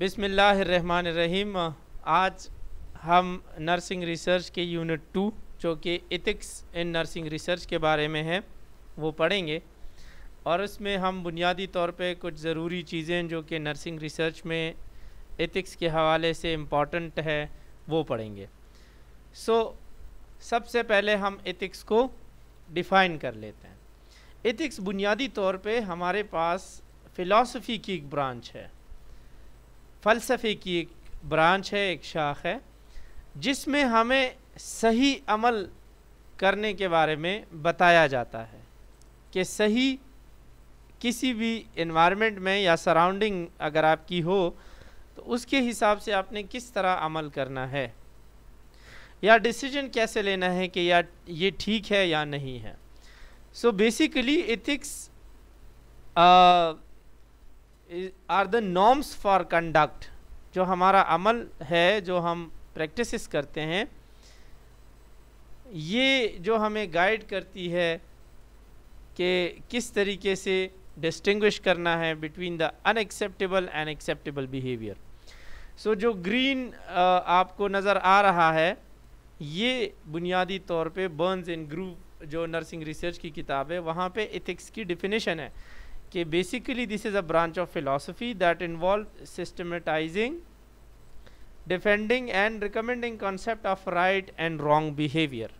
बिसमीम आज हम नर्सिंग रिसर्च के यूनिट टू जो कि इथिक्स इन नर्सिंग रिसर्च के बारे में है वो पढ़ेंगे। और इसमें हम बुनियादी तौर पे कुछ ज़रूरी चीज़ें जो कि नर्सिंग रिसर्च में इथिक्स के हवाले से इंपॉर्टेंट है वो पढ़ेंगे। सो so, सबसे पहले हम इथिक्स को डिफ़ाइन कर लेते हैं। इथिक्स बुनियादी तौर पे हमारे पास फ़िलासफ़ी की एक ब्रांच है। फ़लसफ़े की एक ब्रांच है, एक शाख है, जिसमें हमें सही अमल करने के बारे में बताया जाता है कि सही किसी भी इन्वायरमेंट में या सराउंडिंग अगर आपकी हो तो उसके हिसाब से आपने किस तरह अमल करना है? या डिसीज़न कैसे लेना है कि या ये ठीक है या नहीं है? So basically ethics are the norms for conduct जो हमारा अमल है, जो हम प्रैक्टिस करते हैं, ये जो हमें गाइड करती है कि किस तरीके से डिस्टिंग्विश करना है between the unacceptable and acceptable behaviour so जो ग्रीन आपको नज़र आ रहा है, ये बुनियादी तौर पे बर्न्स इन ग्रूव जो नर्सिंग रिसर्च की किताब है, वहाँ पे इथिक्स की डिफिनेशन है। कि basically this is a branch of philosophy that involve systematising defending and recommending concept of right and wrong behaviour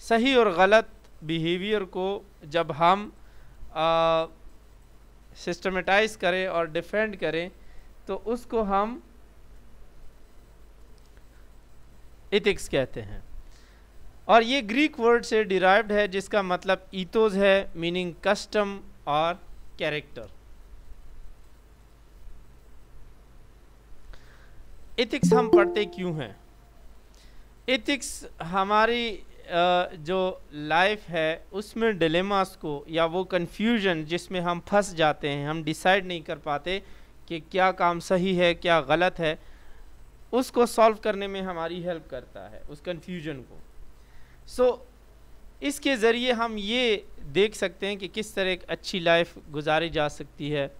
सही और गलत बिहेवियर को जब हम सिस्टमेटाइज करें और डिफेंड करें तो उसको हम इथिक्स कहते हैं। और ये ग्रीक वर्ड से डिराइव्ड है, जिसका मतलब ईतोज है मीनिंग कस्टम और कैरेक्टर इथिक्स हम पढ़ते क्यों हैं? इथिक्स हमारी जो लाइफ है उसमें डिलेमास को या वो कन्फ्यूज़न जिसमें हम फंस जाते हैं हम डिसाइड नहीं कर पाते कि क्या काम सही है क्या गलत है उसको सॉल्व करने में हमारी हेल्प करता है उस कन्फ्यूज़न को। सो so, इसके ज़रिए हम ये देख सकते हैं कि किस तरह एक अच्छी लाइफ गुजारी जा सकती है।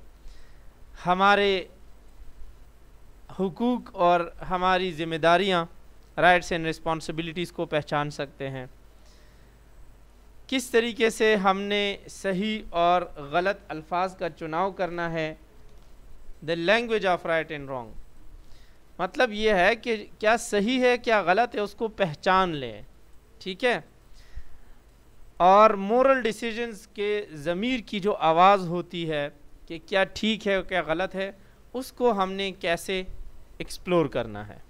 हमारे हुकूक और हमारी ज़िम्मेदारियाँ राइट्स एंड रिस्पॉन्सिबिलिटीज़ को पहचान सकते हैं। किस तरीके से हमने सही और गलत अल्फाज का चुनाव करना है the language of right and wrong मतलब ये है कि क्या सही है, क्या गलत है, उसको पहचान लें। ठीक है? और मोरल डिसीजंस के ज़मीर की जो आवाज़ होती है कि क्या ठीक है क्या गलत है उसको हमने कैसे एक्सप्लोर करना है।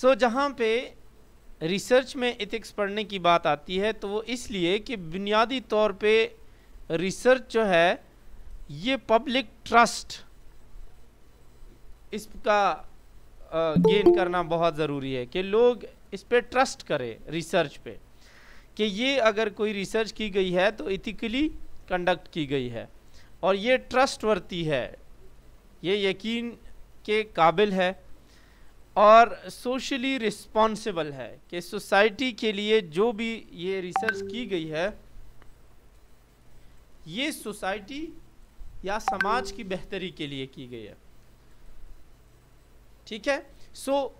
सो so, जहाँ पे रिसर्च में इथिक्स पढ़ने की बात आती है तो वो इसलिए कि बुनियादी तौर पे रिसर्च जो है ये पब्लिक ट्रस्ट इसका गेन करना बहुत ज़रूरी है कि लोग इस पर ट्रस्ट करें रिसर्च पे कि ये अगर कोई रिसर्च की गई है तो इथिकली कंडक्ट की गई है। और ये ट्रस्ट वर्ती है। ये यकीन के काबिल है और सोशली रिस्पॉन्सिबल है कि सोसाइटी के लिए जो भी ये रिसर्च की गई है ये सोसाइटी या समाज की बेहतरी के लिए की गई है। ठीक है? सो so,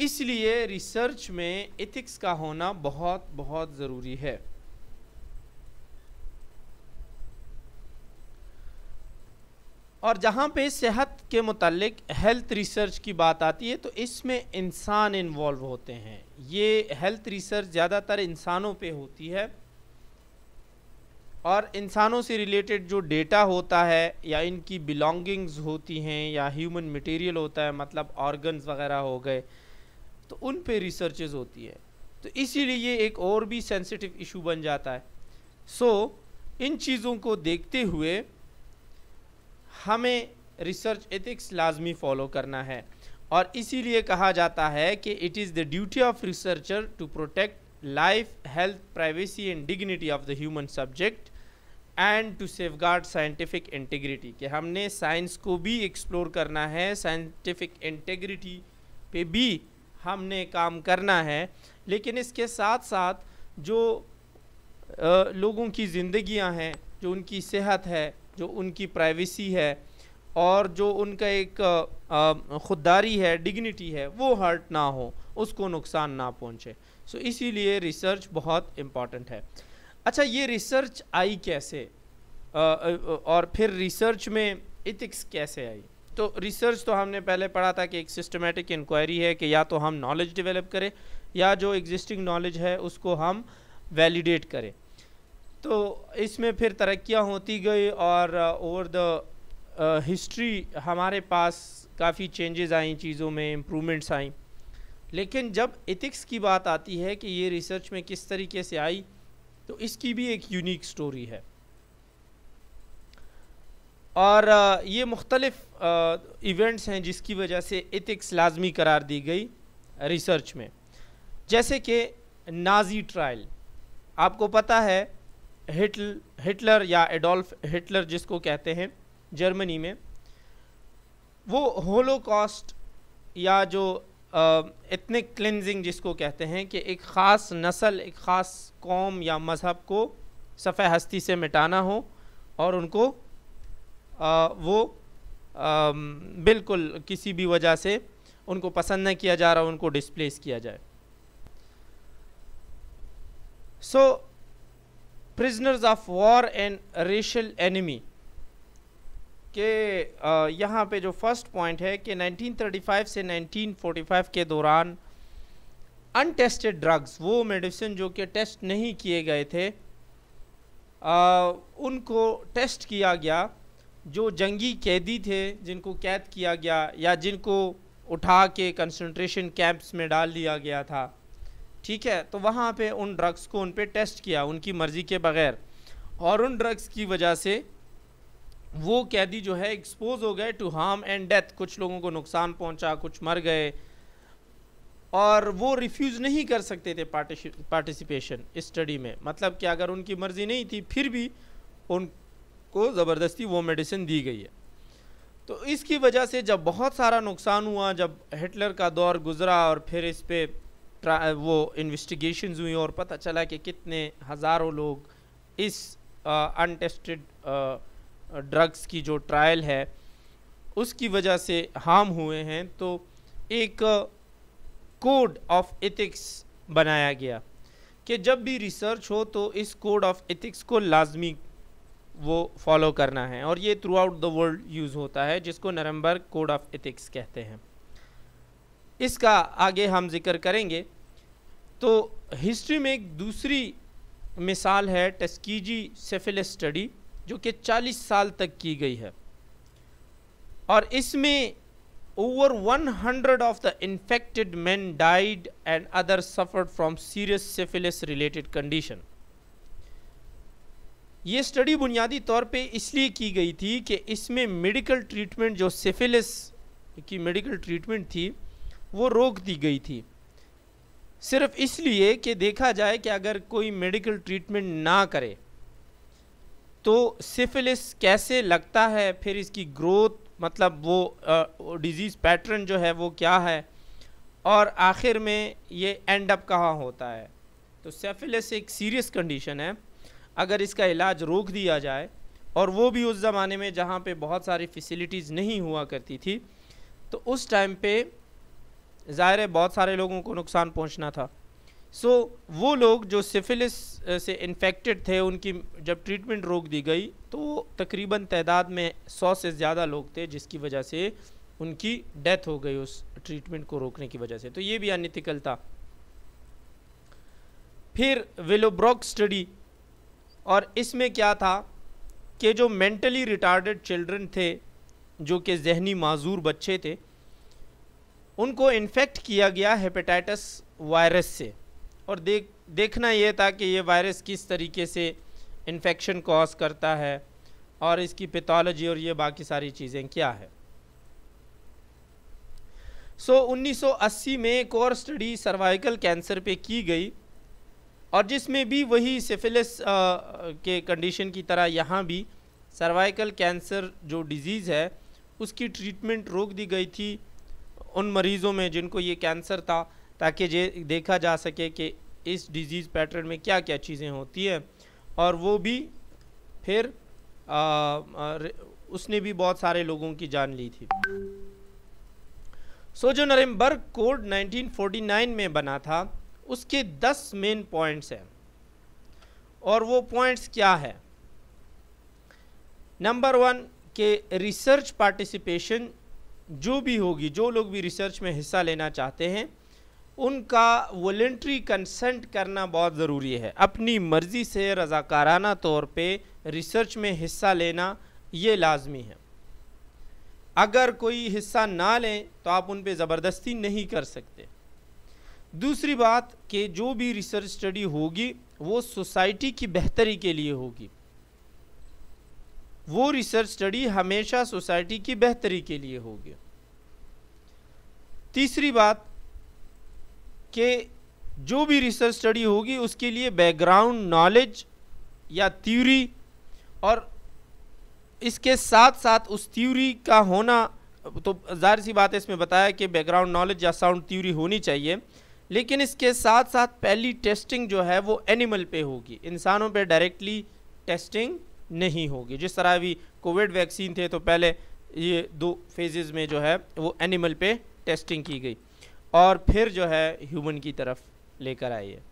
इसलिए रिसर्च में इथिक्स का होना बहुत बहुत ज़रूरी है। और जहाँ पे सेहत के मतलब हेल्थ रिसर्च की बात आती है तो इसमें इंसान इन्वॉल्व होते हैं। ये हेल्थ रिसर्च ज़्यादातर इंसानों पे होती है। और इंसानों से रिलेटेड जो डेटा होता है, या इनकी बिलोंगिंग्स होती हैं, या ह्यूमन मटेरियल होता है मतलब ऑर्गन्स वगैरह हो गए तो उन पे रिसर्चेज होती है। तो इसीलिए ये एक और भी सेंसिटिव इशू बन जाता है। सो so, इन चीज़ों को देखते हुए हमें रिसर्च एथिक्स लाजमी फॉलो करना है। और इसीलिए कहा जाता है कि it is the duty of researcher to protect life health privacy and dignity of the human subject and to safeguard scientific integrity कि हमने साइंस को भी एक्सप्लोर करना है साइंटिफिक इंटेग्रिटी पे भी हमने काम करना है लेकिन इसके साथ साथ जो लोगों की ज़िंदगियाँ हैं जो उनकी सेहत है जो उनकी प्राइवेसी है और जो उनका एक ख़ुददारी है डिग्निटी है वो हर्ट ना हो उसको नुकसान ना पहुँचे। सो so, इसीलिए रिसर्च बहुत इंपॉर्टेंट है। अच्छा ये रिसर्च आई कैसे? आ, और फिर रिसर्च में इथिक्स कैसे आई? तो रिसर्च तो हमने पहले पढ़ा था कि एक सिस्टमेटिक इंक्वायरी है कि या तो हम नॉलेज डेवलप करें, या जो एग्जिस्टिंग नॉलेज है उसको हम वैलिडेट करें। तो इसमें फिर तरक्कियाँ होती गई और ओवर द हिस्ट्री हमारे पास काफ़ी चेंजेस आई, चीज़ों में इम्प्रूवमेंट्स आई। लेकिन जब एथिक्स की बात आती है कि ये रिसर्च में किस तरीके से आई तो इसकी भी एक यूनिक स्टोरी है। और ये मुख्तलिफ़ इवेंट्स हैं जिसकी वजह से एथिक्स लाजमी करार दी गई रिसर्च में। जैसे कि नाजी ट्रायल आपको पता है हिटल हिटलर या एडोल्फ हिटलर जिसको कहते हैं जर्मनी में वो होलोकॉस्ट या जो इतनिक क्लिनजिंग जिसको कहते हैं कि एक ख़ास नस्ल एक ख़ास कौम या मज़हब को सफ़े हस्ती से मिटाना हो और उनको आ, वो बिल्कुल किसी भी वजह से उनको पसंद नहीं किया जा रहा उनको डिस्प्लेस किया जाए। So prisoners of war and racial enemy के यहाँ पे जो फ़र्स्ट पॉइंट है कि 1935 से 1945 के दौरान अनटेस्टेड ड्रग्स वो मेडिसिन जो कि टेस्ट नहीं किए गए थे आ, उनको टेस्ट किया गया। जो जंगी कैदी थे, जिनको कैद किया गया या जिनको उठा के कंसंट्रेशन कैंप्स में डाल दिया गया था। ठीक है तो वहाँ पे उन ड्रग्स को उन पे टेस्ट किया, उनकी मर्ज़ी के बगैर। और उन ड्रग्स की वजह से वो कैदी जो है एक्सपोज हो गए टू हार्म एंड डेथ कुछ लोगों को नुकसान पहुँचा, कुछ मर गए। और वो रिफ्यूज़ नहीं कर सकते थे पार्टिसिपेशन स्टडी में। मतलब कि अगर उनकी मर्ज़ी नहीं थी, फिर भी उनको ज़बरदस्ती वो मेडिसिन दी गई है। तो इसकी वजह से जब बहुत सारा नुकसान हुआ, जब हिटलर का दौर गुज़रा और फिर इस पर वो इन्वेस्टिगेशन हुई और पता चला कि कितने हज़ारों लोग इस अनटेस्टेड ड्रग्स की जो ट्रायल है, उसकी वजह से हार्म हुए हैं। तो एक कोड ऑफ़ एथिक्स बनाया गया कि जब भी रिसर्च हो तो इस कोड ऑफ़ एथिक्स को लाजमी वो फॉलो करना है। और ये throughout the world use होता है, जिसको नरम्बर्ग कोड ऑफ़ एथिक्स कहते हैं। इसका आगे हम ज़िक्र करेंगे। तो हिस्ट्री में एक दूसरी मिसाल है टेस्कीजी सेफिल स्टडी जो कि 40 साल तक की गई है। और इसमें over 100 of the infected man died and other suffered from serious syphilis related condition ये स्टडी बुनियादी तौर पे इसलिए की गई थी कि इसमें मेडिकल ट्रीटमेंट जो सिफिलिस की मेडिकल ट्रीटमेंट थी, वो रोक दी गई थी। सिर्फ़ इसलिए कि देखा जाए कि अगर कोई मेडिकल ट्रीटमेंट ना करे तो सिफिलिस कैसे लगता है, फिर इसकी ग्रोथ मतलब वो डिज़ीज़ पैटर्न जो है वो क्या है, और आखिर में ये एंड अप कहाँ होता है? तो सेफिलिस एक सीरियस कंडीशन है। अगर इसका इलाज रोक दिया जाए, और वो भी उस ज़माने में जहाँ पे बहुत सारी फैसिलिटीज़ नहीं हुआ करती थी तो उस टाइम पे ज़ाहिर है बहुत सारे लोगों को नुकसान पहुँचना था। सो वो लोग जो सिफिलिस से इन्फेक्टेड थे, उनकी जब ट्रीटमेंट रोक दी गई तो तकरीबन तादाद में सौ से ज़्यादा लोग थे, जिसकी वजह से उनकी डेथ हो गई उस ट्रीटमेंट को रोकने की वजह से। तो ये भी अनथिकल था। फिर विलोब्रॉक स्टडी और इसमें क्या था कि जो मेंटली रिटार्डेड चिल्ड्रन थे जो कि जहनी माजूर बच्चे थे उनको इन्फेक्ट किया गया हेपेटाइटिस वायरस से। और देख देखना ये था कि ये वायरस किस तरीके से इन्फेक्शन कॉज करता है और इसकी पैथोलॉजी और ये बाकी सारी चीज़ें क्या है। सो so, 1980 में एक और स्टडी सर्वाइकल कैंसर पे की गई। और जिसमें भी वही सिफिलिस के कंडीशन की तरह यहाँ भी सर्वाइकल कैंसर जो डिज़ीज़ है उसकी ट्रीटमेंट रोक दी गई थी उन मरीज़ों में जिनको ये कैंसर था ताकि जे देखा जा सके कि इस डिज़ीज़ पैटर्न में क्या क्या चीज़ें होती हैं। और वो भी फिर आ, आ, उसने भी बहुत सारे लोगों की जान ली थी। सो जो नरेम्बर्ग कोड 1949 में बना था उसके 10 मेन पॉइंट्स हैं। और वो पॉइंट्स क्या है? नंबर वन के रिसर्च पार्टिसिपेशन जो भी होगी, जो लोग भी रिसर्च में हिस्सा लेना चाहते हैं, उनका वॉलेंट्री कंसेंट करना बहुत ज़रूरी है। अपनी मर्ज़ी से रज़ाकाराना तौर पे रिसर्च में हिस्सा लेना ये लाजमी है। अगर कोई हिस्सा ना लें तो आप उन पर ज़बरदस्ती नहीं कर सकते। दूसरी बात कि जो भी रिसर्च स्टडी होगी, वो सोसाइटी की बेहतरी के लिए होगी। वो रिसर्च स्टडी हमेशा सोसाइटी की बेहतरी के लिए होगी। तीसरी बात कि जो भी रिसर्च स्टडी होगी, उसके लिए बैकग्राउंड नॉलेज या थ्योरी और इसके साथ साथ उस थ्योरी का होना तो ज़ाहिर सी बात है, इसमें बताया कि बैकग्राउंड नॉलेज या साउंड थ्योरी होनी चाहिए। लेकिन इसके साथ साथ पहली टेस्टिंग जो है वो एनिमल पे होगी। इंसानों पे डायरेक्टली टेस्टिंग नहीं होगी। जिस तरह अभी कोविड वैक्सीन थे तो पहले ये दो फेजेस में जो है वो एनिमल पे टेस्टिंग की गई। और फिर जो है ह्यूमन की तरफ़ लेकर आई है।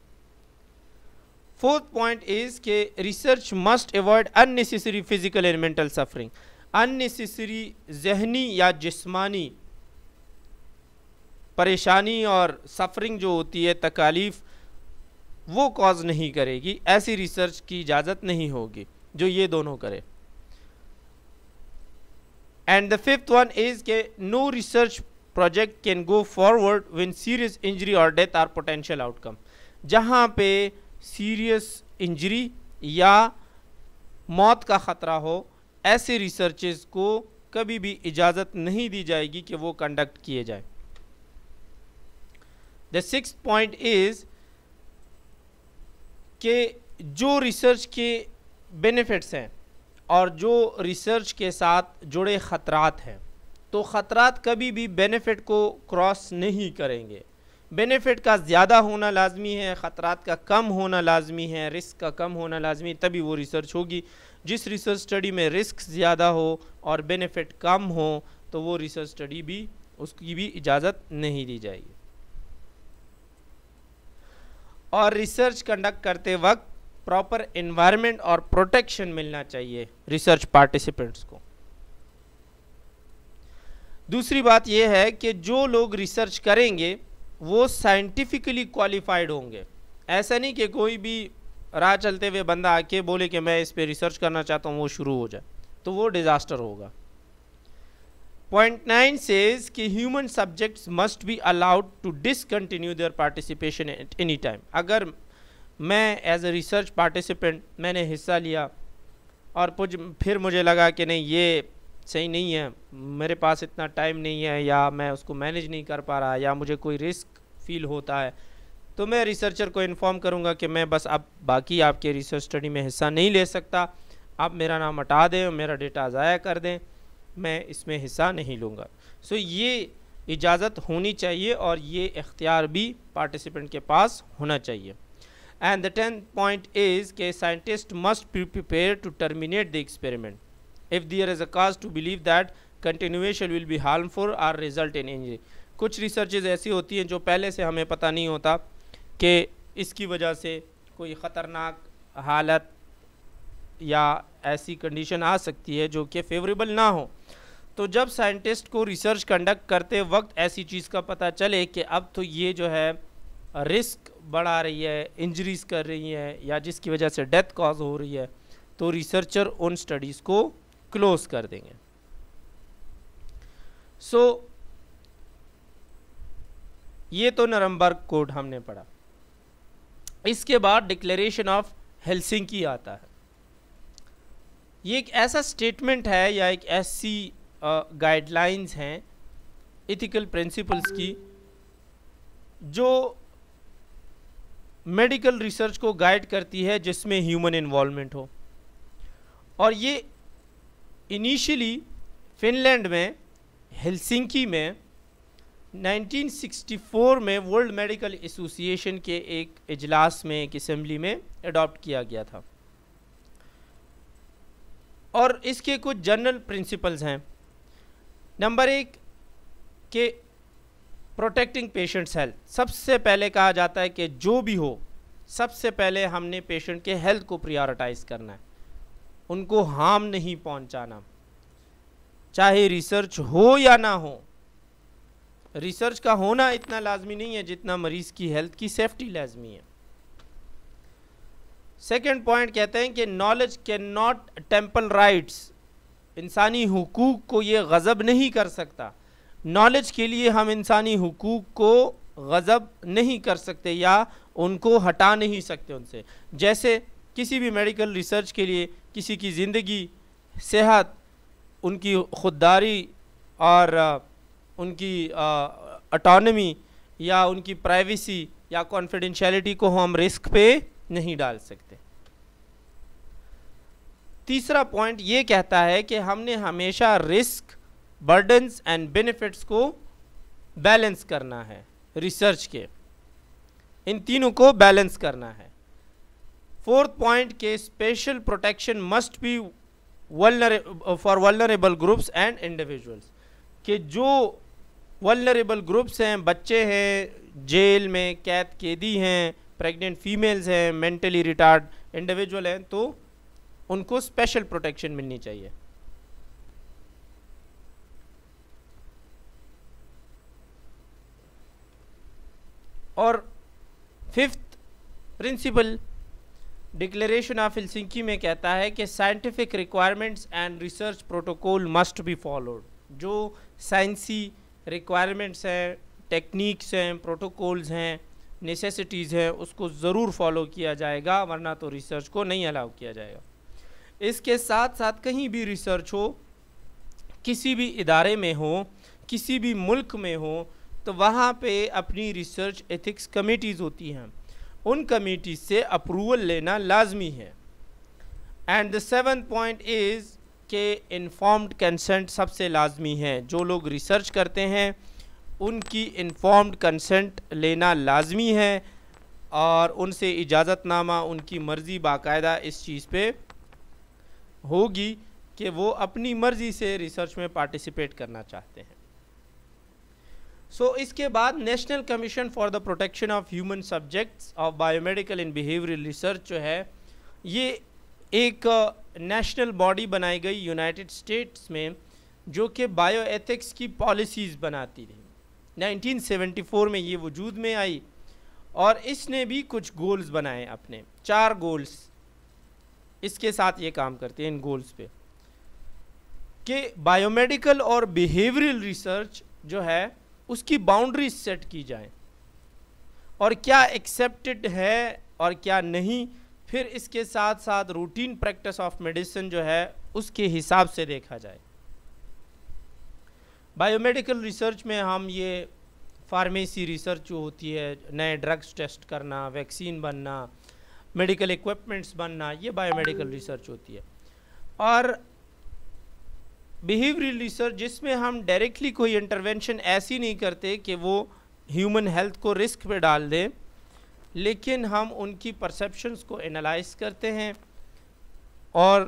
फोर्थ पॉइंट इज़ के research must avoid unnecessary physical and mental suffering unnecessary जहनी या जिस्मानी परेशानी और सफरिंग जो होती है, तकालीफ, वो कॉज नहीं करेगी। ऐसी रिसर्च की इजाज़त नहीं होगी, जो ये दोनों करे। And the fifth one is के no research project can go forward when serious injury और डेथ आर पोटेंशियल आउटकम जहाँ पे सीरियस इंजरी या मौत का ख़तरा हो, ऐसे रिसर्चेस को कभी भी इजाज़त नहीं दी जाएगी कि वो कंडक्ट किए जाए। द सिक्स पॉइंट इज़ के जो रिसर्च के बेनिफिट्स हैं और जो रिसर्च के साथ जुड़े ख़तरात हैं तो ख़तरात कभी भी बेनिफिट को क्रॉस नहीं करेंगे। बेनिफिट का ज़्यादा होना लाजमी है, ख़तरात का कम होना लाजमी है रिस्क का कम होना लाजमी, तभी वो रिसर्च होगी। जिस रिसर्च स्टडी में रिस्क ज़्यादा हो और बेनिफिट कम हो तो वो रिसर्च स्टडी भी उसकी भी इजाज़त नहीं दी जाएगी। और रिसर्च कंडक्ट करते वक्त प्रॉपर इन्वायरमेंट और प्रोटेक्शन मिलना चाहिए रिसर्च पार्टिसिपेंट्स को। दूसरी बात यह है कि जो लोग रिसर्च करेंगे, वो साइंटिफिकली क्वालिफाइड होंगे। ऐसा नहीं कि कोई भी राह चलते हुए बंदा आके बोले कि मैं इस पर रिसर्च करना चाहता हूँ, वो शुरू हो जाए तो वो डिज़ास्टर होगा। पॉइंट नाइन सेज कि human subjects must be allowed to discontinue their participation at any time अगर मैं एज ए रिसर्च पार्टिसिपेंट मैंने हिस्सा लिया और फिर मुझे लगा कि नहीं, ये सही नहीं है, मेरे पास इतना टाइम नहीं है, या मैं उसको मैनेज नहीं कर पा रहा, या मुझे कोई रिस्क फील होता है तो मैं रिसर्चर को इन्फॉर्म करूँगा कि मैं बस अब बाकी आपके रिसर्च स्टडी में हिस्सा नहीं ले सकता। आप मेरा नाम हटा दें मेरा डेटा ज़ाया कर दें। मैं इसमें हिस्सा नहीं लूँगा। सो ये इजाज़त होनी चाहिए और ये इख्तियार भी पार्टिसिपेंट के पास होना चाहिए। And the tenth point is के scientist must be prepare to terminate the experiment if there is a cause to believe that continuation will be harmful or result in injury कुछ रिसर्च ऐसी होती हैं जो पहले से हमें पता नहीं होता कि इसकी वजह से कोई ख़तरनाक हालत या ऐसी कंडीशन आ सकती है जो कि फेवरेबल ना हो। तो जब साइंटिस्ट को रिसर्च कंडक्ट करते वक्त ऐसी चीज़ का पता चले कि अब तो ये जो है रिस्क बढ़ा रही है इंजरीज कर रही हैं या जिसकी वजह से डेथ कॉज हो रही है तो रिसर्चर उन स्टडीज़ को क्लोज कर देंगे। सो so, ये तो नरम्बर्ग कोड हमने पढ़ा। इसके बाद डिक्लेरेशन ऑफ़ हेल्सिंकी आता है। ये एक ऐसा स्टेटमेंट है या एक ऐसी गाइडलाइंस हैं इथिकल प्रिंसिपल्स की, जो मेडिकल रिसर्च को गाइड करती है, जिसमें ह्यूमन इन्वॉल्वमेंट हो। और ये इनिशियली फिनलैंड में हेलसिंकी में 1964 में वर्ल्ड मेडिकल एसोसिएशन के एक इजलास में, एक असम्बली में अडॉप्ट किया गया था। और इसके कुछ जनरल प्रिंसिपल्स हैं। नंबर एक के प्रोटेक्टिंग पेशेंट्स हेल्थ सबसे पहले कहा जाता है कि जो भी हो, सबसे पहले हमने पेशेंट के हेल्थ को प्रियोरिटाइज करना है। उनको हार्म नहीं पहुंचाना। चाहे रिसर्च हो या ना हो रिसर्च का होना इतना लाजमी नहीं है जितना मरीज़ की हेल्थ की सेफ्टी लाजमी है। सेकेंड पॉइंट कहते हैं कि knowledge can not trample rights इंसानी हकूक़ को ये गज़ब नहीं कर सकता। नॉलेज के लिए हम इंसानी हकूक़ को गज़ब नहीं कर सकते या उनको हटा नहीं सकते उनसे। जैसे किसी भी मेडिकल रिसर्च के लिए किसी की ज़िंदगी, सेहत, उनकी खुददारी और उनकी अटोनमी या उनकी प्राइवेसी या कॉन्फिडेंशियलिटी को हम रिस्क पे नहीं डाल सकते। तीसरा पॉइंट ये कहता है कि हमने हमेशा रिस्क बर्डन्स एंड बेनिफिट्स को बैलेंस करना है रिसर्च के। इन तीनों को बैलेंस करना है। फोर्थ पॉइंट के special protection must be for vulnerable groups and individuals कि जो वलनरेबल ग्रुप्स हैं, बच्चे हैं, जेल में, कैद, कैदी हैं प्रेग्नेंट फीमेल्स हैं मेंटली रिटार्ड इंडिविजुअल हैं तो उनको स्पेशल प्रोटेक्शन मिलनी चाहिए। और fifth principle declaration of Helsinki में कहता है कि scientific requirements and research protocol must be followed जो साइंसी रिक्वायरमेंट्स हैं टेक्निक्स हैं प्रोटोकॉल्स हैं नेसेसिटीज़ हैं, उसको ज़रूर फॉलो किया जाएगा, वरना तो रिसर्च को नहीं अलाउ किया जाएगा। इसके साथ साथ कहीं भी रिसर्च हो, किसी भी इदारे में हो, किसी भी मुल्क में हो तो वहाँ पे अपनी रिसर्च एथिक्स कमेटीज़ होती हैं। उन कमेटीज से अप्रूवल लेना लाजमी है। And the seven point is के इन्फॉर्म्ड कंसेंट सबसे लाजमी है। जो लोग रिसर्च करते हैं, उनकी इन्फॉर्म्ड कंसेंट लेना लाजमी है और उनसे इजाज़तनामा, उनकी मर्ज़ी बाकायदा इस चीज़ पे होगी कि वो अपनी मर्ज़ी से रिसर्च में पार्टिसिपेट करना चाहते हैं। सो so, इसके बाद national commission for the protection of human subjects of biomedical and behavioural research जो है ये एक नेशनल बॉडी बनाई गई यूनाइटेड स्टेट्स में जो कि बायो एथिक्स की पॉलिसीज़ बनाती रही। 1974 में ये वजूद में आई और इसने भी कुछ गोल्स बनाए अपने चार गोल्स इसके साथ ये काम करते हैं इन गोल्स पे, कि बायोमेडिकल और बिहेवियरल रिसर्च जो है, उसकी बाउंड्रीज सेट की जाए। और क्या एक्सेप्टेड है और क्या नहीं, फिर इसके साथ साथ रूटीन प्रैक्टिस ऑफ़ मेडिसिन जो है, उसके हिसाब से देखा जाए। बायोमेडिकल रिसर्च में हम ये फार्मेसी रिसर्च जो होती है, नए ड्रग्स टेस्ट करना वैक्सीन बनना मेडिकल इक्विपमेंट्स बनना, ये बायोमेडिकल रिसर्च होती है। और बिहेवियरल रिसर्च, जिसमें हम डायरेक्टली कोई इंटरवेंशन ऐसी नहीं करते कि वो ह्यूमन हेल्थ को रिस्क पे डाल दें, लेकिन हम उनकी परसेप्शंस को एनालाइज करते हैं और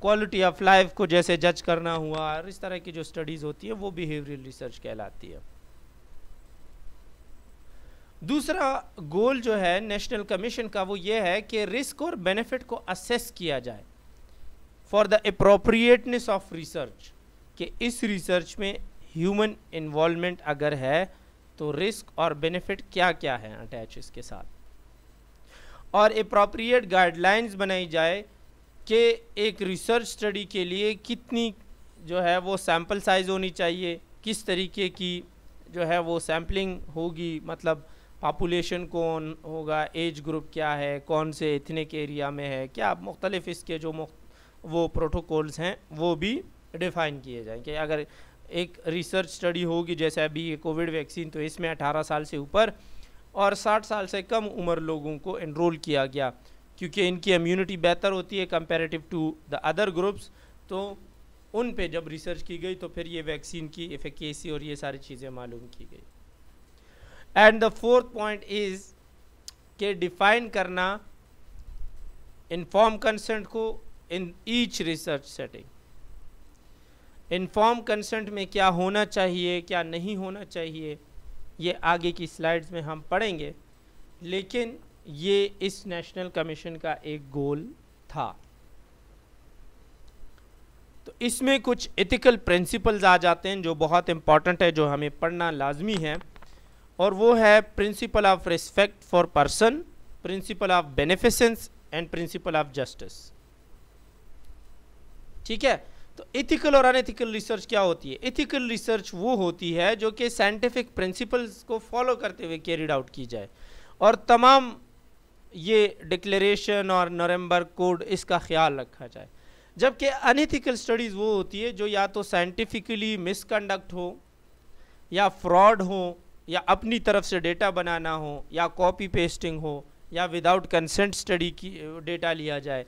क्वालिटी ऑफ़ लाइफ को जैसे जज करना हुआ, और इस तरह की जो स्टडीज़ होती है, वो बिहेवियरल रिसर्च कहलाती है। दूसरा गोल जो है नेशनल कमीशन का वो ये है कि रिस्क और बेनिफिट को असेस किया जाए for the appropriateness of research, कि इस रिसर्च में ह्यूमन इन्वॉल्वमेंट अगर है तो रिस्क और बेनिफिट क्या क्या है अटैच इसके साथ। और अप्रोप्रिएट गाइडलाइंस बनाई जाए कि एक रिसर्च स्टडी के लिए कितनी जो है वो सैंपल साइज़ होनी चाहिए, किस तरीके की जो है वो सैम्पलिंग होगी मतलब पॉपुलेशन कौन होगा एज ग्रुप क्या है, कौन से इथनिक एरिया में है, क्या मुख्तलिफ़ इसके जो वो प्रोटोकॉल्स हैं, वो भी डिफ़ाइन किए जाएँ कि अगर एक रिसर्च स्टडी होगी, जैसे अभी ये कोविड वैक्सीन तो इसमें 18 साल से ऊपर और 60 साल से कम उम्र लोगों को इनरोल किया गया, क्योंकि इनकी इम्यूनिटी बेहतर होती है comparative to the other groups तो उन पे जब रिसर्च की गई तो फिर ये वैक्सीन की इफेकेसी और ये सारी चीज़ें मालूम की गई। And the fourth point is के डिफाइन करना इन्फॉर्म कंसेंट को in each research setting inform consent में क्या होना चाहिए, क्या नहीं होना चाहिए, ये आगे की स्लाइड्स में हम पढ़ेंगे। लेकिन ये इस नेशनल कमीशन का एक गोल था। तो इसमें कुछ एथिकल प्रिंसिपल्स आ जाते हैं जो बहुत इंपॉर्टेंट है, जो हमें पढ़ना लाजमी है। और वो है principle of respect for person principle of beneficence and principle of justice ठीक है? तो इथिकल और अनएथिकल रिसर्च क्या होती है? इथिकल रिसर्च वो होती है जो कि साइंटिफिक प्रिंसिपल्स को फॉलो करते हुए कैरिड आउट की जाए। और तमाम ये डिक्लेरेशन और नवंबर कोड इसका ख्याल रखा जाए। जबकि अनएथिकल स्टडीज़ वो होती है जो या तो साइंटिफिकली मिसकंडक्ट हो या फ्रॉड हो या अपनी तरफ़ से डेटा बनाना हो या कॉपी पेस्टिंग हो या विदाउट कंसेंट स्टडी की डेटा लिया जाए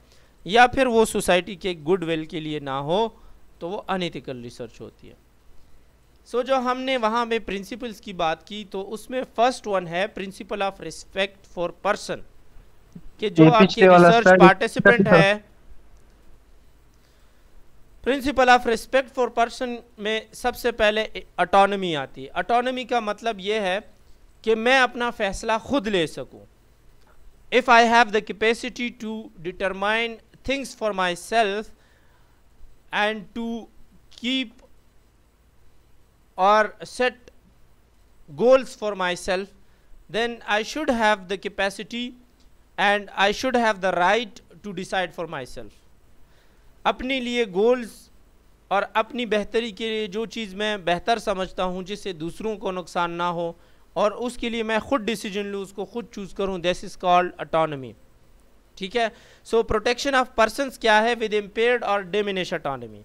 या फिर वो सोसाइटी के गुड विल के लिए ना हो तो वो अनएथिकल रिसर्च होती है। सो so, जो हमने वहाँ में प्रिंसिपल्स की बात की तो उसमें फ़र्स्ट वन है principle of respect for person कि जो आपके रिसर्च पार्टिसिपेंट है principle of respect for person में सबसे पहले अटोनमी आती है अटोनमी का मतलब ये है कि मैं अपना फैसला खुद ले सकूँ if I have the capacity to determine things for myself and to keep और set goals for myself then I should have the and I should have the right to decide for my myself. अपने लिए goals और अपनी बेहतरी के लिए जो चीज़ मैं बेहतर समझता हूँ जिससे दूसरों को नुकसान ना हो और उसके लिए मैं खुद डिसीज़न लूँ उसको खुद चूज़ करूँ दिस इज़ कॉल्ड अटोनमी ठीक है? सो प्रोटेक्शन ऑफ़ पर्सनस क्या है? विद इम्पेयर्ड और डिमिनिश अटोनमी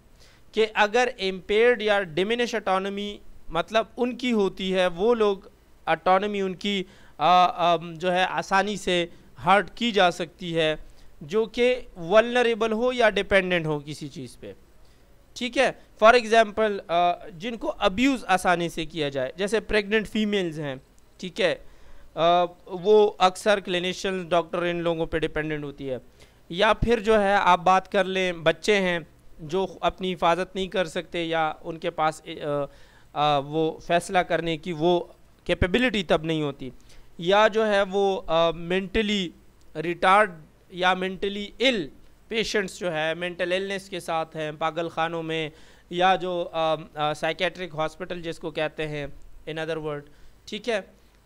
कि अगर इम्पेयर्ड या डिमिनिश अटोनमी मतलब उनकी होती है वो लोग अटोनमी उनकी आ, आ, जो है आसानी से हर्ट की जा सकती है। जो कि वलनरेबल हो या डिपेंडेंट हो किसी चीज़ पे। ठीक है? फॉर एग्ज़ाम्पल जिनको अब्यूज़ आसानी से किया जाए जैसे प्रेग्नेंट फीमेल्स हैं ठीक है? uh, वो अक्सर क्लिनिशियन डॉक्टर इन लोगों पे डिपेंडेंट होती है। या फिर जो है आप बात कर लें बच्चे हैं जो अपनी हिफाजत नहीं कर सकते या उनके पास आ, आ, वो फैसला करने की वो कैपेबिलिटी तब नहीं होती। या जो है वो मेंटली रिटार्ड या मेंटली इल पेशेंट्स जो है मेंटल इलनेस के साथ हैं पागल खानों में, या जो साइकेट्रिक हॉस्पिटल जिसको कहते हैं इन अदर वर्ड ठीक है?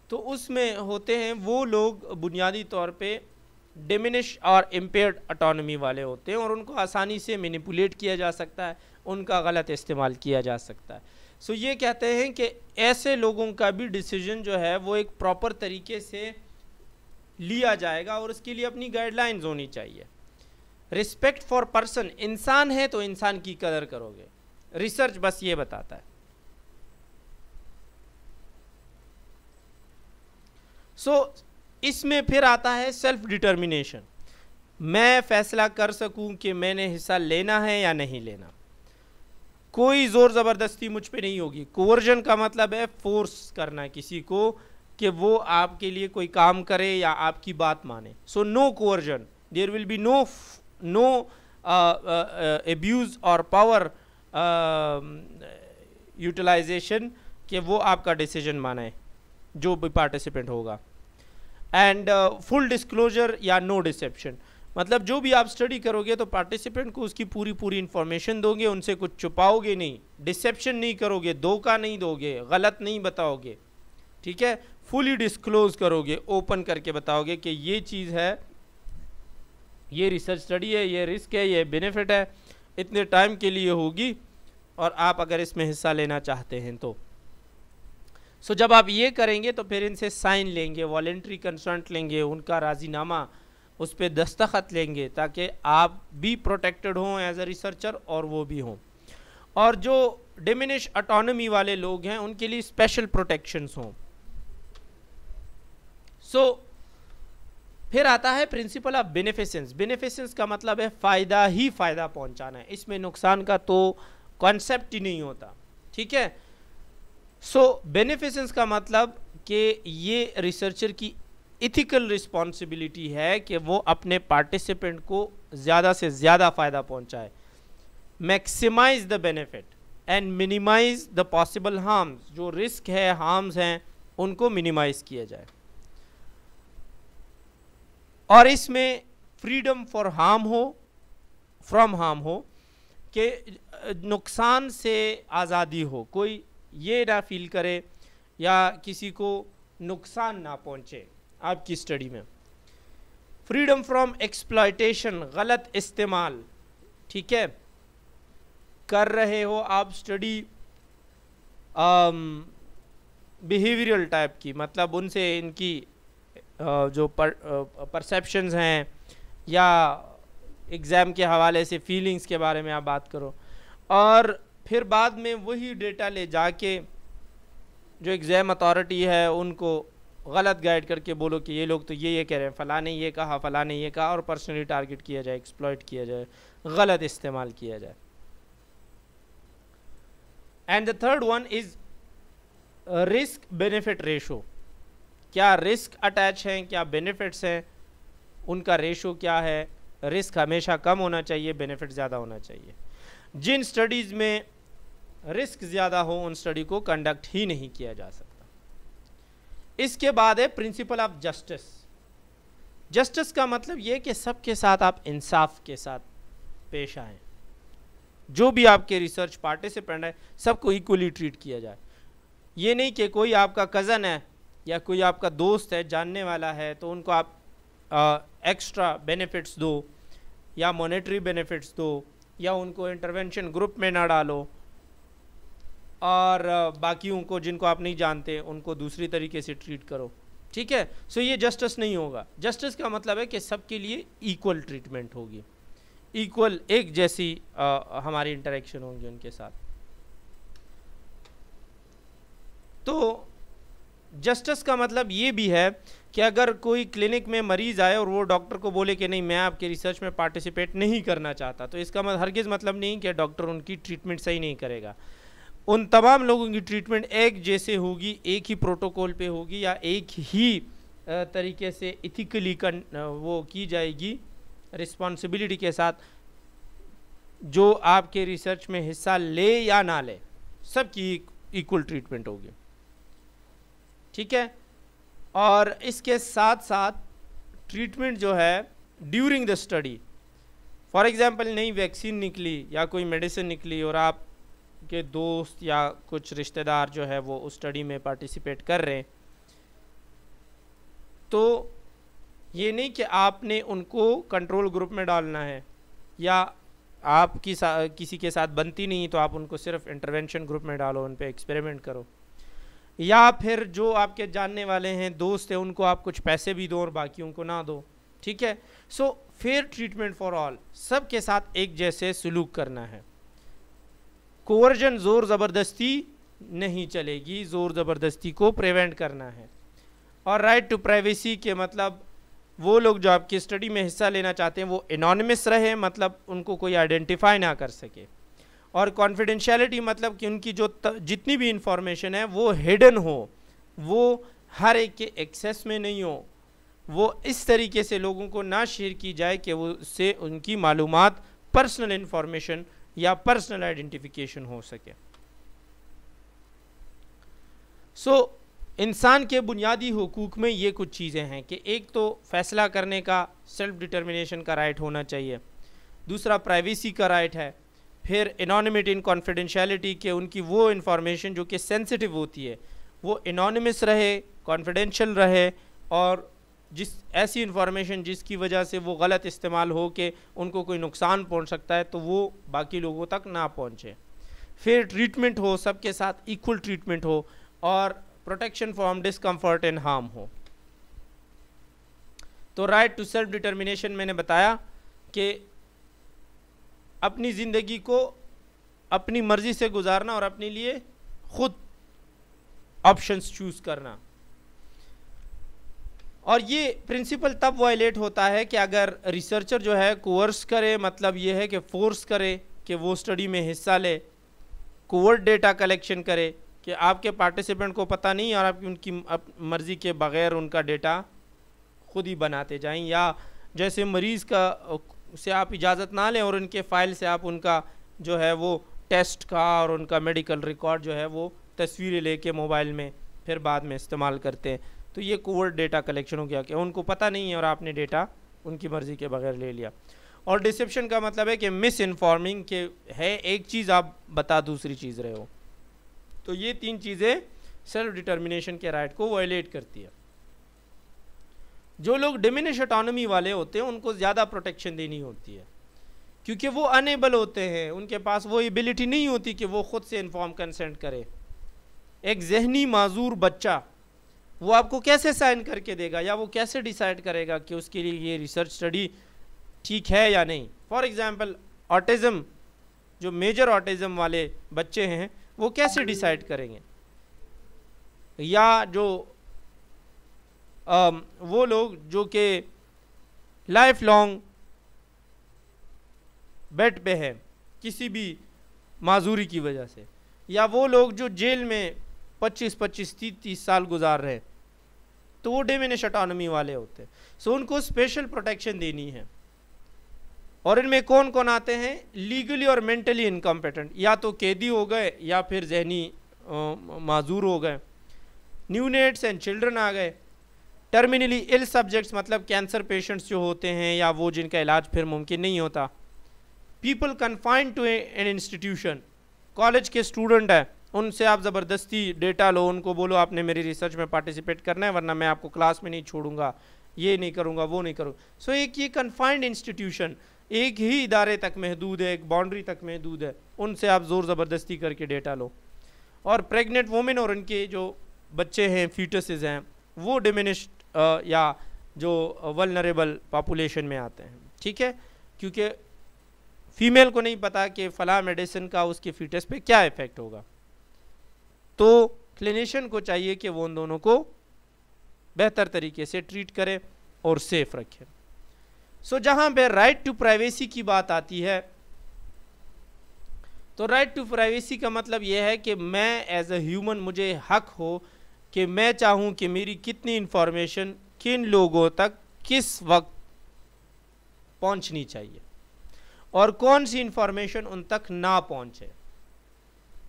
तो उसमें होते हैं, वो लोग बुनियादी तौर पे डिमिनिश और इम्पेयर्ड अटोनमी वाले होते हैं और उनको आसानी से मैनिपुलेट किया जा सकता है, उनका गलत इस्तेमाल किया जा सकता है। सो ये कहते हैं कि ऐसे लोगों का भी डिसीज़न जो है, वो एक प्रॉपर तरीके से लिया जाएगा और उसके लिए अपनी गाइडलाइंस होनी चाहिए। रिस्पेक्ट फॉर पर्सन इंसान है तो इंसान की कदर करोगे। रिसर्च बस ये बताता है। सो so, इसमें फिर आता है सेल्फ डिटर्मिनेशन मैं फैसला कर सकूँ कि मैंने हिस्सा लेना है या नहीं लेना। कोई ज़ोर ज़बरदस्ती मुझ पे नहीं होगी। कोवर्जन का मतलब है फोर्स करना किसी को। कि वो आपके लिए कोई काम करे या आपकी बात माने। So no coercion there will be no no abuse और पावर यूटिलाइजेशन कि वो आपका डिसीज़न माने जो भी पार्टिसिपेंट होगा। एंड फुल डिस्क्लोजर या नो डिसेप्शन मतलब जो भी आप स्टडी करोगे तो पार्टिसिपेंट को उसकी पूरी पूरी इन्फॉर्मेशन दोगे, उनसे कुछ छुपाओगे नहीं। डिसेप्शन नहीं करोगे, धोखा नहीं दोगे, गलत नहीं बताओगे। ठीक है? फुली डिस्क्लोज करोगे ओपन करके बताओगे कि ये चीज़ है ये रिसर्च स्टडी है ये रिस्क है ये बेनिफिट है इतने टाइम के लिए होगी और आप अगर इसमें हिस्सा लेना चाहते हैं तो। सो so, जब आप ये करेंगे तो फिर इनसे साइन लेंगे वॉलेंट्री कंसल्ट लेंगे उनका राजीनामा उस पर दस्तखत लेंगे ताकि आप भी प्रोटेक्टेड हों एज अ रिसर्चर और वो भी हों। और जो डिमिनिश अटोनमी वाले लोग हैं उनके लिए स्पेशल प्रोटेक्शंस हों। सो so, फिर आता है प्रिंसिपल ऑफ़ बेनिफिसेंस बेनिफिसेंस का मतलब है फ़ायदा ही फ़ायदा पहुंचाना है। इसमें नुकसान का तो कॉन्सेप्ट ही नहीं होता। ठीक है? सो so, बेनिफिसेंस का मतलब कि ये रिसर्चर की इथिकल रिस्पॉन्सिबिलिटी है कि वो अपने पार्टिसिपेंट को ज़्यादा से ज़्यादा फ़ायदा पहुँचाए। Maximize the benefit and minimize the possible harms जो रिस्क है हार्म्स हैं उनको मिनिमाइज किया जाए। और इसमें फ्रीडम फॉर हार्म हो फ्रॉम हार्म हो, कि नुकसान से आज़ादी हो। कोई ये ना फील करे या किसी को नुकसान ना पहुँचे आपकी स्टडी में। फ्रीडम फ्रॉम एक्सप्लाइटेशन गलत इस्तेमाल, ठीक है? कर रहे हो आप स्टडी बिहेवियरल टाइप की मतलब उनसे इनकी जो पर, परसेप्शंस हैं या एग्ज़ाम के हवाले से फीलिंग्स के बारे में आप बात करो। और फिर बाद में वही डेटा ले जाके जो एग्ज़ाम अथॉरिटी है उनको गलत गाइड करके बोलो कि ये लोग तो ये ये कह रहे हैं फ़लाँ ने ये कहा फ़लाँ ने ये कहा और पर्सनली टारगेट किया जाए एक्सप्लॉयट किया जाए गलत इस्तेमाल किया जाए। And the third one is risk benefit ratio क्या रिस्क अटैच हैं, क्या बेनिफिट्स हैं, उनका रेशो क्या है? रिस्क हमेशा कम होना चाहिए, बेनिफिट ज़्यादा होना चाहिए। जिन स्टडीज़ में रिस्क ज़्यादा हो, उन स्टडी को कंडक्ट ही नहीं किया जा सकता। इसके बाद है प्रिंसिपल ऑफ़ जस्टिस। जस्टिस का मतलब ये कि सबके साथ आप इंसाफ के साथ पेश आए। जो भी आपके रिसर्च पार्टिसिपेंट है, सबको इक्वली ट्रीट किया जाए। ये नहीं कि कोई आपका कज़न है या कोई आपका दोस्त है जानने वाला है तो उनको आप एक्स्ट्रा बेनिफिट्स दो या मॉनेटरी बेनिफिट्स दो या उनको इंटरवेंशन ग्रुप में ना डालो और बाकी उनको जिनको आप नहीं जानते उनको दूसरी तरीके से ट्रीट करो। ठीक है? सो ये जस्टिस नहीं होगा। जस्टिस का मतलब है कि सबके लिए इक्वल ट्रीटमेंट होगी। इक्वल एक जैसी आ, हमारी इंटरेक्शन होंगी उनके साथ। तो जस्टिस का मतलब ये भी है कि अगर कोई क्लिनिक में मरीज़ आए और वो डॉक्टर को बोले कि नहीं, मैं आपके रिसर्च में पार्टिसिपेट नहीं करना चाहता तो इसका मतलब हरगिज़ मतलब नहीं कि डॉक्टर उनकी ट्रीटमेंट सही नहीं करेगा। उन तमाम लोगों की ट्रीटमेंट एक जैसे होगी, एक ही प्रोटोकॉल पे होगी या एक ही तरीके से इथिकली कन वो की जाएगी रिस्पॉन्सिबिलिटी के साथ, जो आपके रिसर्च में हिस्सा ले या ना ले, सबकी इक्वल ट्रीटमेंट होगी। ठीक है? और इसके साथ साथ ट्रीटमेंट जो है during the study for example नई वैक्सीन निकली या कोई मेडिसिन निकली और आप के दोस्त या कुछ रिश्तेदार जो है वो उस स्टडी में पार्टिसिपेट कर रहे हैं तो ये नहीं कि आपने उनको कंट्रोल ग्रुप में डालना है या आप किसी के साथ बनती नहीं तो आप उनको सिर्फ़ इंटरवेंशन ग्रुप में डालो, उन पर एक्सपेरिमेंट करो। या फिर जो आपके जानने वाले हैं, दोस्त हैं, उनको आप कुछ पैसे भी दो और बाकियों को ना दो। ठीक है? So fair treatment for all सबके साथ एक जैसे सलूक करना है। कोवर्जन ज़ोर ज़बरदस्ती नहीं चलेगी, ज़ोर ज़बरदस्ती को प्रिवेंट करना है। और राइट टू प्राइवेसी के मतलब वो लोग जो आपकी स्टडी में हिस्सा लेना चाहते हैं, वो इनॉनमस रहे मतलब उनको कोई आइडेंटिफाई ना कर सके। और कॉन्फिडेंशियलिटी मतलब कि उनकी जो जितनी भी इंफॉर्मेशन है वो हिडन हो वो हर एक के एक्सेस में नहीं हो वो इस तरीके से लोगों को ना शेयर की जाए कि वो उससे उनकी मालूम पर्सनल इंफॉर्मेशन या पर्सनल आइडेंटिफिकेशन हो सके। सो so, इंसान के बुनियादी हकूक़ में ये कुछ चीज़ें हैं कि एक तो फैसला करने का सेल्फ डिटर्मिनेशन का राइट होना चाहिए दूसरा प्राइवेसी का राइट है फिर इनॉनिमिटी इन कॉन्फिडेंशियलिटी के उनकी वो इन्फॉर्मेशन जो कि सेंसिटिव होती है, वो इनॉनिमस रहे कॉन्फिडेंशियल रहे और जिस, ऐसी इन्फॉर्मेशन जिसकी वजह से वो गलत इस्तेमाल हो के उनको कोई नुकसान पहुँच सकता है तो वो बाकी लोगों तक ना पहुँचे। फिर ट्रीटमेंट हो, सबके साथ इक्वल ट्रीटमेंट हो और protection from discomfort and harm हो। तो राइट टू सेल्फ डिटर्मिनेशन मैंने बताया कि अपनी ज़िंदगी को अपनी मर्ज़ी से गुजारना और अपने लिए खुद ऑप्शंस चूज़ करना। और ये प्रिंसिपल तब वायलेट होता है कि अगर रिसर्चर जो है कोर्स करे मतलब ये है कि फोर्स करे कि वो स्टडी में हिस्सा ले कोवर्ट डेटा कलेक्शन करे कि आपके पार्टिसिपेंट को पता नहीं और आपकी उनकी मर्ज़ी के बग़ैर उनका डेटा खुद ही बनाते जाएँ या जैसे मरीज़ का से आप इजाज़त ना लें और उनके फ़ाइल से आप उनका जो है वो टेस्ट का और उनका मेडिकल रिकॉर्ड जो है वो तस्वीरें लेके मोबाइल में फिर बाद में इस्तेमाल करते हैं। तो ये कोवर्ड डेटा कलेक्शन हो गया कि उनको पता नहीं है और आपने डेटा उनकी मर्ज़ी के बगैर ले लिया। और डिसेप्शन का मतलब है कि मिस इन्फॉर्मिंग के है, एक चीज़ आप बता दूसरी चीज़ रहे हो। तो ये तीन चीज़ें सेल्फ डिटर्मिनेशन के राइट को वायलेट करती है। जो लोग डिमिनिश ऑटोनॉमी वाले होते हैं, उनको ज़्यादा प्रोटेक्शन देनी होती है। क्योंकि वो अनेबल होते हैं, उनके पास वो एबिलिटी नहीं होती कि वो खुद से इन्फॉर्म कंसेंट करे। एक जहनी, माजूर बच्चा, वो आपको कैसे साइन करके देगा, या वो कैसे डिसाइड करेगा कि उसके लिए ये रिसर्च स्टडी ठीक है या नहीं? फॉर एग्ज़ाम्पल ऑटिज़म जो मेजर ऑटिज़म वाले बच्चे हैं, वो कैसे डिसाइड करेंगे? या जो वो लोग जो कि लाइफ लॉन्ग बेड पे हैं, किसी भी माजूरी की वजह से, या वो लोग जो जेल में 25 25 तीस साल गुजार रहे तो वो डिमिनिश अटानमी वाले होते हैं। सो उनको स्पेशल प्रोटेक्शन देनी है। और इनमें कौन कौन आते हैं? लीगली और मेंटली इनकम्पिटेंट या तो कैदी हो गए, या फिर जहनी माजूर हो गए। न्यूनेट्स एंड चिल्ड्रन आ गए। टर्मिनली इल सब्जेक्ट्स मतलब कैंसर पेशेंट्स जो होते हैं या वो जिनका इलाज फिर मुमकिन नहीं होता। People confined to an institution college के स्टूडेंट हैं उनसे आप ज़बरदस्ती डेटा लो उनको बोलो आपने मेरी रिसर्च में पार्टिसिपेट करना है वरना मैं आपको क्लास में नहीं छोड़ूँगा। ये नहीं करूँगा वो नहीं करूँगा सो so, एक ये कन्फाइंड इंस्टीट्यूशन एक ही इदारे तक महदूद है एक बाउंड्री तक महदूद है उनसे आप ज़ोर ज़बरदस्ती करके डेटा लो। और प्रेग्नेंट वुमेन और उनके जो बच्चे हैं फीटसेस हैं वो डिमिनिश्ड या जो वलनरेबल पॉपुलेशन में आते हैं। ठीक है? क्योंकि फीमेल को नहीं पता कि फ़लाँ मेडिसिन का उसके फीटस पे क्या इफ़ेक्ट होगा। तो क्लिनिशियन को चाहिए कि वो उन दोनों को बेहतर तरीके से ट्रीट करें और सेफ़ रखें। सो so, जहाँ पे राइट टू प्राइवेसी की बात आती है तो राइट टू प्राइवेसी का मतलब यह है कि मैं एज अ ह्यूमन मुझे हक हो कि मैं चाहूँ कि मेरी कितनी इंफॉर्मेशन किन लोगों तक किस वक्त पहुँचनी चाहिए। और कौन सी इंफॉर्मेशन उन तक ना पहुँचे।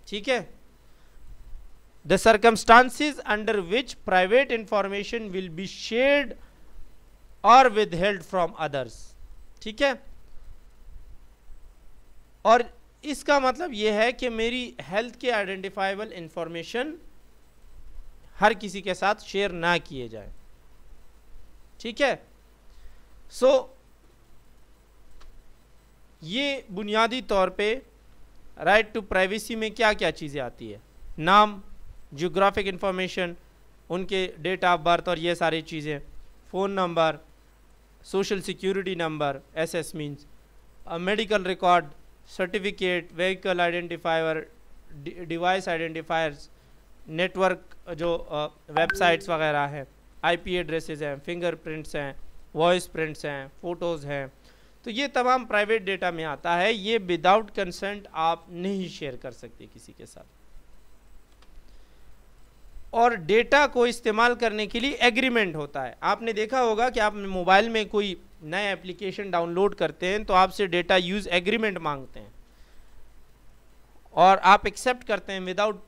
ठीक है? The circumstances under which private information will be shared or withheld from others ठीक है? और इसका मतलब यह है कि मेरी हेल्थ के आइडेंटिफाइबल इंफॉर्मेशन हर किसी के साथ शेयर ना किए जाए। ठीक है? सो so, ये बुनियादी तौर पे राइट टू प्राइवेसी में क्या क्या चीज़ें आती है? नाम जियोग्राफिक इंफॉर्मेशन उनके डेट ऑफ़ बर्थ और ये सारी चीज़ें phone number social security number S S means medical record certificate vehicle identifier device identifiers network जो वेबसाइट्स वगैरह हैं आईपी एड्रेसेस हैं फिंगरप्रिंट्स हैं वॉइस प्रिंट्स हैं फ़ोटोज़ हैं तो ये तमाम प्राइवेट डेटा में आता है। ये विदाउट कंसेंट आप नहीं शेयर कर सकते किसी के साथ। और डेटा को इस्तेमाल करने के लिए एग्रीमेंट होता है। आपने देखा होगा कि आप मोबाइल में कोई नया एप्लीकेशन डाउनलोड करते हैं तो आपसे डेटा यूज़ एग्रीमेंट मांगते हैं। और आप एक्सेप्ट करते हैं विदाउट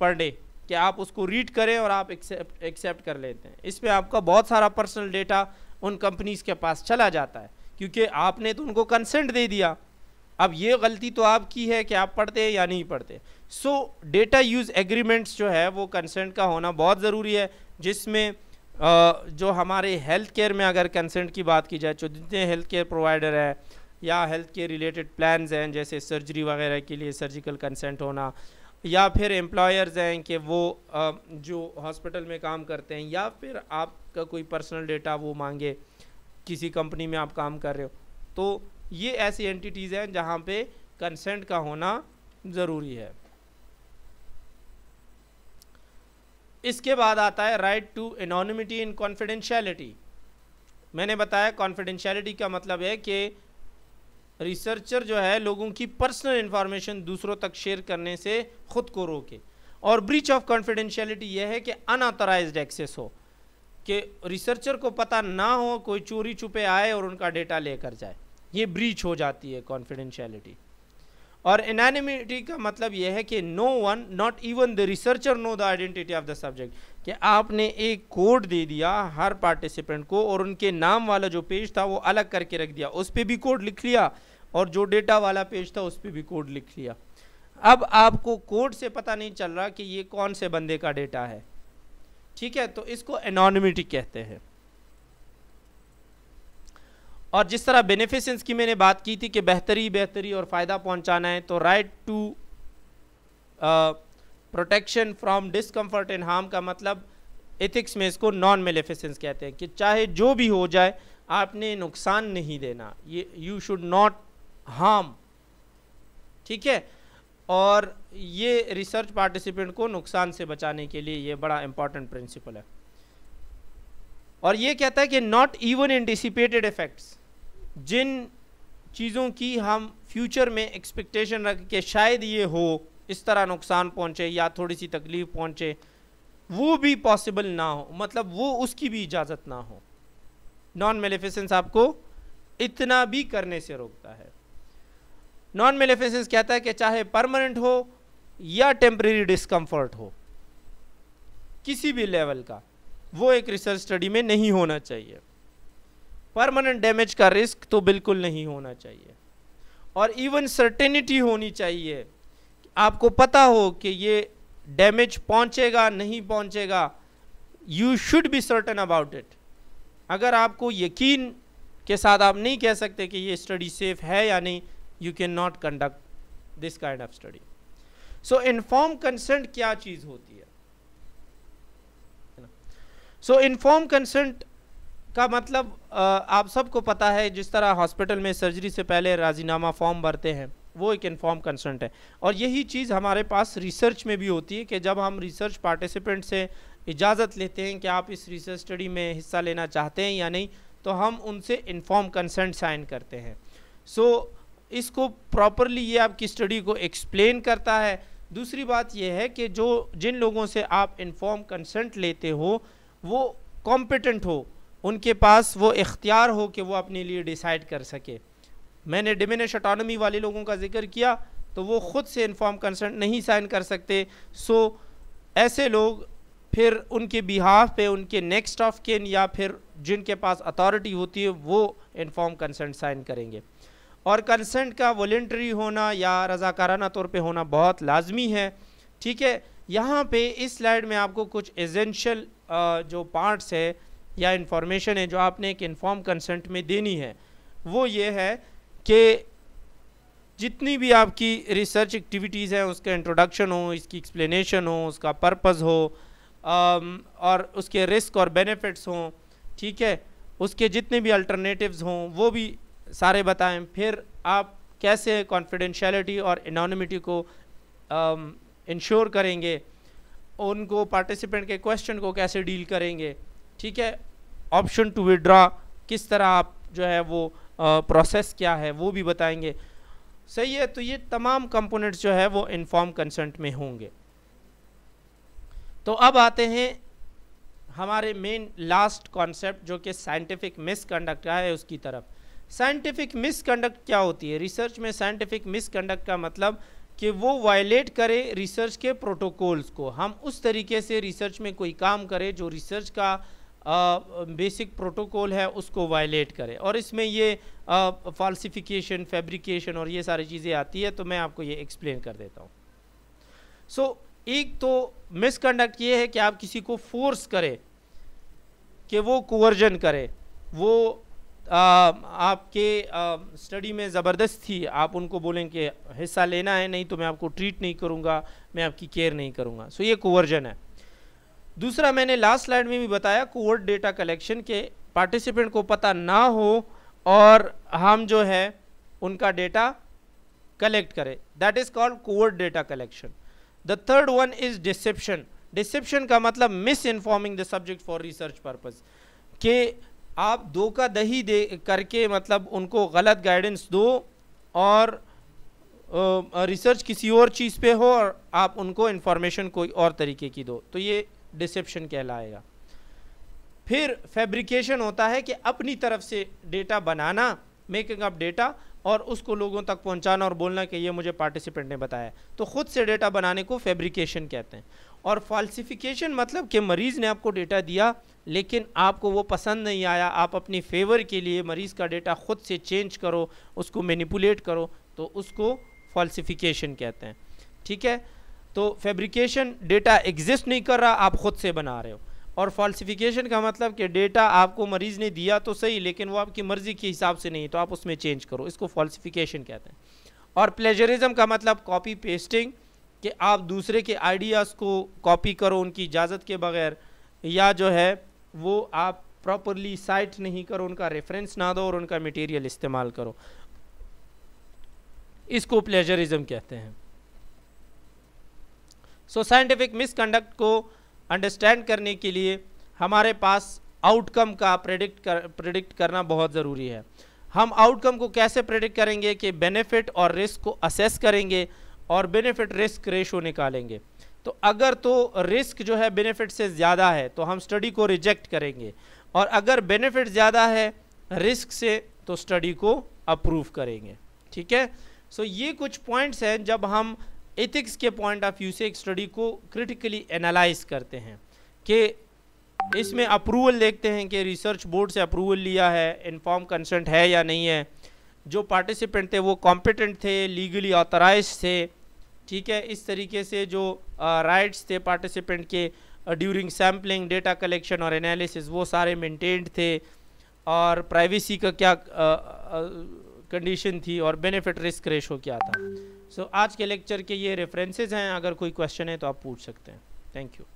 पर डे कि आप उसको रीड करें और आप एक्सेप्ट एक्सेप्ट कर लेते हैं। इस पर आपका बहुत सारा पर्सनल डेटा उन कंपनीज़ के पास चला जाता है, क्योंकि आपने तो उनको कंसेंट दे दिया। अब ये गलती तो आपकी है कि आप पढ़ते हैं या नहीं पढ़ते। सो डेटा यूज़ एग्रीमेंट्स जो है, वो कंसेंट का होना बहुत ज़रूरी है, जिसमें जो हमारे हेल्थ केयर में अगर कंसेंट की बात की जाए, जो जितने हेल्थ केयर प्रोवाइडर हैं या हेल्थ केयर रिलेटेड प्लान्स हैं, जैसे सर्जरी वगैरह के लिए सर्जिकल कंसेंट होना या फिर एम्प्लॉयर्स हैं कि वो जो हॉस्पिटल में काम करते हैं, या फिर आपका कोई पर्सनल डेटा वो मांगे, किसी कंपनी में आप काम कर रहे हो। तो ये ऐसी एंटिटीज़ हैं जहाँ पे कंसेंट का होना ज़रूरी है। इसके बाद आता है right to anonymity in confidentiality मैंने बताया कॉन्फिडेंशियलिटी का मतलब है कि रिसर्चर जो है लोगों की पर्सनल इंफॉर्मेशन दूसरों तक शेयर करने से खुद को रोके। और ब्रीच ऑफ़ कॉन्फिडेंशियलिटी यह है कि अनऑथराइज एक्सेस हो, कि रिसर्चर को पता ना हो, कोई चोरी छुपे आए और उनका डेटा लेकर जाए। ये ब्रीच हो जाती है कॉन्फिडेंशियलिटी और इनानिमिटी का मतलब यह है कि no one not even the researcher know the identity of the subject कि आपने एक कोड दे दिया हर पार्टिसिपेंट को और उनके नाम वाला जो पेज था वो अलग करके रख दिया। उस पर भी कोड लिख लिया और जो डेटा वाला पेज था उस पर भी कोड लिख लिया। अब आपको कोड से पता नहीं चल रहा कि ये कौन से बंदे का डेटा है। ठीक है? तो इसको एनोनिमिटी कहते हैं। और जिस तरह बेनिफिशंस की मैंने बात की थी कि बेहतरी बेहतरी और फ़ायदा पहुंचाना है तो right to protection from discomfort and harm का मतलब एथिक्स में इसको नॉन मेलेफिशंस कहते हैं कि चाहे जो भी हो जाए, आपने नुकसान नहीं देना। ये यू शुड नॉट हार्म ठीक है? और ये रिसर्च पार्टिसिपेंट को नुकसान से बचाने के लिए ये बड़ा इंपॉर्टेंट प्रिंसिपल है। और ये कहता है कि नॉट इवन एंटिसिपेटेड इफेक्ट्स जिन चीज़ों की हम फ्यूचर में एक्सपेक्टेशन रख के शायद ये हो, इस तरह नुकसान पहुँचे या थोड़ी सी तकलीफ़ पहुँचे, वो भी पॉसिबल ना हो। मतलब वो उसकी भी इजाज़त ना हो। नॉन मेलिफिसेंस आपको इतना भी करने से रोकता है। नॉन मेलेफिसेंस कहता है कि चाहे परमानेंट हो या टेम्प्रेरी डिस्कम्फर्ट हो, किसी भी लेवल का, वो एक रिसर्च स्टडी में नहीं होना चाहिए। परमानेंट डैमेज का रिस्क तो बिल्कुल नहीं होना चाहिए। और इवन सर्टेनिटी होनी चाहिए। आपको पता हो कि ये डैमेज पहुंचेगा, नहीं पहुंचेगा you should be certain about it अगर आपको यकीन के साथ आप नहीं कह सकते कि ये स्टडी सेफ़ है या नहीं you can not conduct this kind of study so informed consent क्या चीज़ होती है? सो इन्फॉर्म कंसेंट का मतलब आप सबको पता है जिस तरह हॉस्पिटल में सर्जरी से पहले राजीनामा फॉर्म भरते हैं वो एक इन्फॉर्म कंसेंट है। और यही चीज़ हमारे पास रिसर्च में भी होती है कि जब हम रिसर्च पार्टिसिपेंट से इजाज़त लेते हैं कि आप इस रिसर्च स्टडी में हिस्सा लेना चाहते हैं या नहीं तो हम उनसे इन्फॉर्म कंसेंट साइन करते हैं। सो so, इसको प्रॉपरली ये आपकी स्टडी को एक्सप्लेन करता है। दूसरी बात यह है कि जो जिन लोगों से आप इन्फॉर्म कंसेंट लेते हो वो कॉम्पिटेंट हो उनके पास वो इख्तियार हो कि वो अपने लिए डिसाइड कर सके। मैंने डिमिनिश अटानमी वाले लोगों का ज़िक्र किया तो वो ख़ुद से इन्फॉर्म कंसेंट नहीं साइन कर सकते। सो ऐसे लोग फिर उनके बिहाफ पे, उनके नेक्स्ट ऑफ़ किन या फिर जिनके पास अथॉरिटी होती है, वो इन्फॉर्म कंसेंट साइन करेंगे। और कंसेंट का वॉल्ट्री होना या रज़ाकाराना तौर पे होना बहुत लाजमी है। ठीक है? यहाँ पे इस स्लाइड में आपको कुछ एजेंशियल जो पार्ट्स है या इंफॉर्मेशन है जो आपने एक इन्फॉर्म कंसेंट में देनी है वो ये है कि जितनी भी आपकी रिसर्च एक्टिविटीज़ हैं उसका इंट्रोडक्शन हो इसकी एक्सप्लेनेशन हो उसका पर्पज़ हो और उसके रिस्क और बेनिफिट्स हों ठीक है? उसके जितने भी अल्टरनेटिव्स हों वो भी सारे बताएँ फिर आप कैसे कॉन्फिडेंशियलिटी और इनोनिमिटी को इंश्योर um, करेंगे उनको पार्टिसिपेंट के क्वेश्चन को कैसे डील करेंगे ठीक है? ऑप्शन टू विड्रा किस तरह आप जो है वो प्रोसेस क्या है, वो भी बताएँगे। सही है तो ये तमाम कंपोनेंट्स जो है वो इन्फॉर्म कंसेंट में होंगे। तो अब आते हैं हमारे मेन लास्ट कॉन्सेप्ट जो कि साइंटिफिक मिसकंडक्ट का है उसकी तरफ़। साइंटिफिक मिसकंडक्ट क्या होती है? रिसर्च में साइंटिफिक मिसकंडक्ट का मतलब कि वो वायलेट करे रिसर्च के प्रोटोकॉल्स को। हम उस तरीके से रिसर्च में कोई काम करें जो रिसर्च का बेसिक प्रोटोकॉल है उसको वायलेट करे। और इसमें ये फॉल्सिफिकेशन फैब्रिकेशन और ये सारी चीज़ें आती है तो मैं आपको ये एक्सप्लेन कर देता हूँ। सो so, एक तो मिसकंडक्ट ये है कि आप किसी को फोर्स करें कि वो कुवर्जन करे। वो आ, आपके स्टडी में ज़बरदस्त आप उनको बोलें कि हिस्सा लेना है नहीं तो मैं आपको ट्रीट नहीं करूँगा मैं आपकी केयर नहीं करूँगा। सो so, ये कोवर्जन है। दूसरा, मैंने लास्ट स्लाइड में भी बताया कोवर्ट डेटा कलेक्शन के पार्टिसिपेंट को पता ना हो और हम जो है, उनका डेटा कलेक्ट करें। That is called covert data collection the third one is deception deception का मतलब misinforming the subject for research purpose के आप का दही दे करके मतलब उनको गलत गाइडेंस दो और रिसर्च किसी और चीज़ पे हो और आप उनको इंफॉर्मेशन कोई और तरीके की दो। तो ये डिसेप्शन कहलाएगा। फिर फैब्रिकेशन होता है कि अपनी तरफ़ से डेटा बनाना, मेकिंग अप डेटा और उसको लोगों तक पहुंचाना और बोलना कि ये मुझे पार्टिसिपेंट ने बताया। तो खुद से डेटा बनाने को फैब्रिकेशन कहते हैं। और फॉल्सिफिकेशन मतलब कि मरीज़ ने आपको डेटा दिया, लेकिन आपको वो पसंद नहीं आया, आप अपनी फेवर के लिए मरीज़ का डेटा खुद से चेंज करो, उसको मैनिपुलेट करो तो उसको फॉल्सिफिकेशन कहते हैं। ठीक है? तो फैब्रिकेशन डेटा एग्जिस्ट नहीं कर रहा, आप खुद से बना रहे हो। और फॉल्सिफिकेशन का मतलब कि डेटा आपको मरीज़ ने दिया तो सही, लेकिन वो आपकी मर्ज़ी के हिसाब से नहीं तो आप उसमें चेंज करो। इसको फॉल्सिफिकेशन कहते हैं। और प्लेजरिज्म का मतलब कॉपी पेस्टिंग कि आप दूसरे के आइडियाज़ को कॉपी करो उनकी इजाज़त के बगैर, या जो है, वो आप प्रॉपरली साइट नहीं करो, उनका रेफरेंस ना दो और उनका मटेरियल इस्तेमाल करो। इसको प्लेजरिज्म कहते हैं। सो साइंटिफिक मिसकंडक्ट को अंडरस्टैंड करने के लिए हमारे पास आउटकम का प्रेडिक्ट कर प्रेडिक्ट करना बहुत ज़रूरी है। हम आउटकम को कैसे प्रेडिक्ट करेंगे कि बेनिफिट और रिस्क को असेस करेंगे और बेनिफिट रिस्क रेशो निकालेंगे। तो अगर तो रिस्क जो है बेनिफिट से ज़्यादा है तो हम स्टडी को रिजेक्ट करेंगे। और अगर बेनिफिट ज़्यादा है रिस्क से तो स्टडी को अप्रूव करेंगे। ठीक है? सो so, ये कुछ पॉइंट्स हैं जब हम एथिक्स के पॉइंट ऑफ़ व्यू से एक स्टडी को क्रिटिकली एनालाइज करते हैं कि इसमें अप्रूवल देखते हैं कि रिसर्च बोर्ड से अप्रूवल लिया है इन्फॉर्म कंसेंट है या नहीं है। जो पार्टिसिपेंट थे वो कॉम्पिटेंट थे लीगली ऑथराइज थे, ठीक है? इस तरीके से जो राइट्स थे पार्टिसिपेंट के ड्यूरिंग सैम्पलिंग डेटा कलेक्शन और एनालिसिस वो सारे मेंटेन्ड थे। और प्राइवेसी का क्या कंडीशन थी और बेनिफिट रिस्क रेशो क्या था? सो so, आज के लेक्चर के ये रेफरेंसेज हैं। अगर कोई क्वेश्चन है तो आप पूछ सकते हैं। Thank you